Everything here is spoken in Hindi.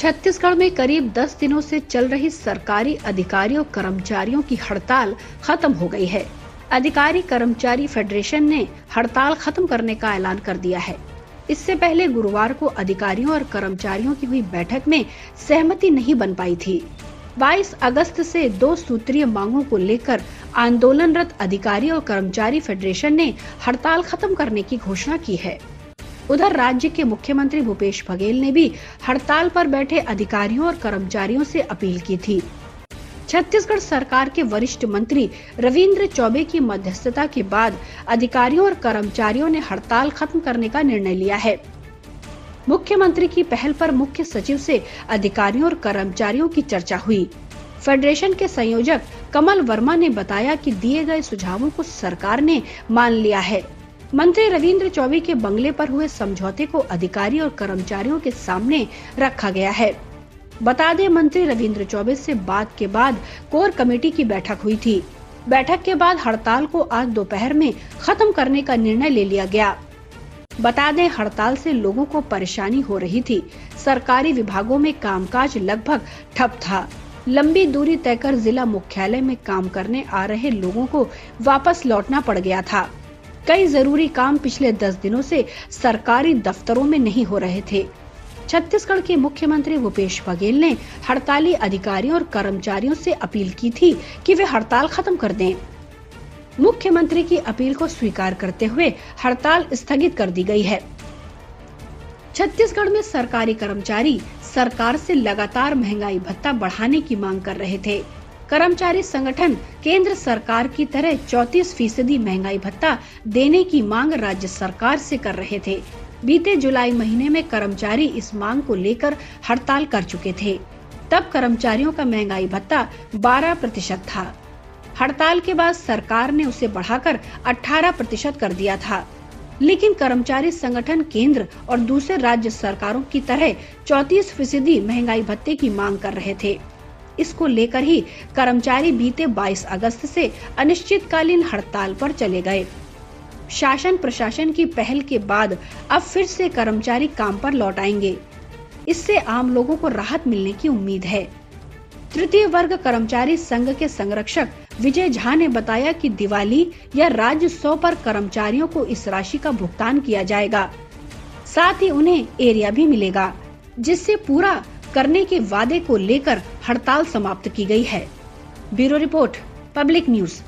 छत्तीसगढ़ में करीब 10 दिनों से चल रही सरकारी अधिकारियों, कर्मचारियों की हड़ताल खत्म हो गई है। अधिकारी, कर्मचारी फेडरेशन ने हड़ताल खत्म करने का ऐलान कर दिया है। इससे पहले गुरुवार को अधिकारियों और कर्मचारियों की हुई बैठक में सहमति नहीं बन पाई थी। 22 अगस्त से दो सूत्रीय मांगों को लेकर आंदोलनरत अधिकारी और कर्मचारी फेडरेशन ने हड़ताल खत्म करने की घोषणा की है। उधर राज्य के मुख्यमंत्री भूपेश बघेल ने भी हड़ताल पर बैठे अधिकारियों और कर्मचारियों से अपील की थी। छत्तीसगढ़ सरकार के वरिष्ठ मंत्री रविंद्र चौबे की मध्यस्थता के बाद अधिकारियों और कर्मचारियों ने हड़ताल खत्म करने का निर्णय लिया है। मुख्यमंत्री की पहल पर मुख्य सचिव से अधिकारियों और कर्मचारियों की चर्चा हुई। फेडरेशन के संयोजक कमल वर्मा ने बताया कि दिए गए सुझावों को सरकार ने मान लिया है। मंत्री रविंद्र चौबे के बंगले पर हुए समझौते को अधिकारी और कर्मचारियों के सामने रखा गया है। बता दें, मंत्री रविंद्र चौबे से बात के बाद कोर कमेटी की बैठक हुई थी। बैठक के बाद हड़ताल को आज दोपहर में खत्म करने का निर्णय ले लिया गया। बता दें, हड़ताल से लोगों को परेशानी हो रही थी। सरकारी विभागों में कामकाज लगभग ठप था। लंबी दूरी तय कर जिला मुख्यालय में काम करने आ रहे लोगों को वापस लौटना पड़ गया था। कई ज़रूरी काम पिछले दस दिनों से सरकारी दफ्तरों में नहीं हो रहे थे। छत्तीसगढ़ के मुख्यमंत्री भूपेश बघेल ने हड़ताली अधिकारियों और कर्मचारियों से अपील की थी कि वे हड़ताल खत्म कर दें। मुख्यमंत्री की अपील को स्वीकार करते हुए हड़ताल स्थगित कर दी गई है। छत्तीसगढ़ में सरकारी कर्मचारी सरकार से लगातार महँगाई भत्ता बढ़ाने की मांग कर रहे थे। कर्मचारी संगठन केंद्र सरकार की तरह 34 फ़ीसदी महँगाई भत्ता देने की मांग राज्य सरकार से कर रहे थे। बीते जुलाई महीने में कर्मचारी इस मांग को लेकर हड़ताल कर चुके थे। तब कर्मचारियों का महँगाई भत्ता 12 प्रतिशत था। हड़ताल के बाद सरकार ने उसे बढ़ाकर 18 प्रतिशत कर दिया था। लेकिन कर्मचारी संगठन केंद्र और दूसरे राज्य सरकारों की तरह 34 फ़ीसदी महँगाई भत्ते की मांग कर रहे थे। इसको लेकर ही कर्मचारी बीते 22 अगस्त से अनिश्चितकालीन हड़ताल पर चले गए। शासन प्रशासन की पहल के बाद अब फिर से कर्मचारी काम पर लौट आएँगे। इससे आम लोगों को राहत मिलने की उम्मीद है। तृतीय वर्ग कर्मचारी संघ के संरक्षक विजय झा ने बताया कि दिवाली या राज्य सौ पर कर्मचारियों को इस राशि का भुगतान किया जाएगा। साथ ही उन्हें एरिया भी मिलेगा, जिससे पूरा करने के वादे को लेकर हड़ताल समाप्त की गई है। Bureau report public news.